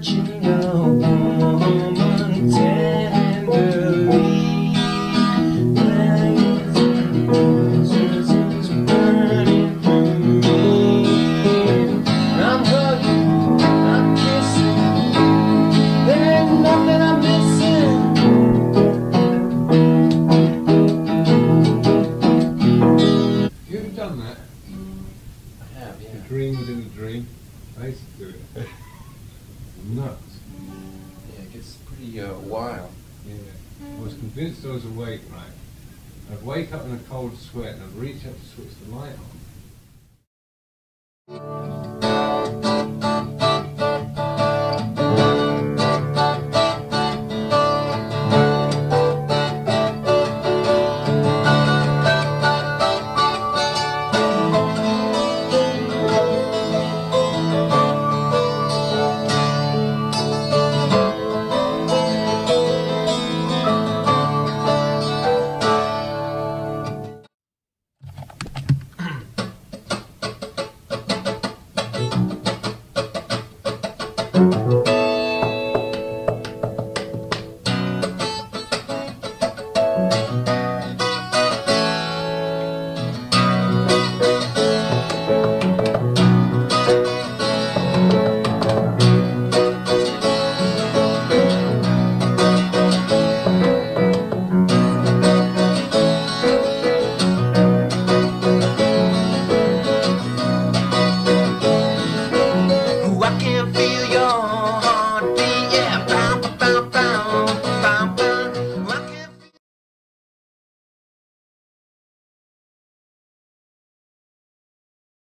Touching a woman tenderly. Flames roses burning through me. I'm hugging, I'm kissing. There ain't nothing I'm missing. You ever done that? Mm. I have, A dream within a dream? I used to do it. Nuts. Yeah, it gets pretty uh, wild. Yeah. I was convinced I was awake, right? I'd wake up in a cold sweat and I'd reach up to switch the light on.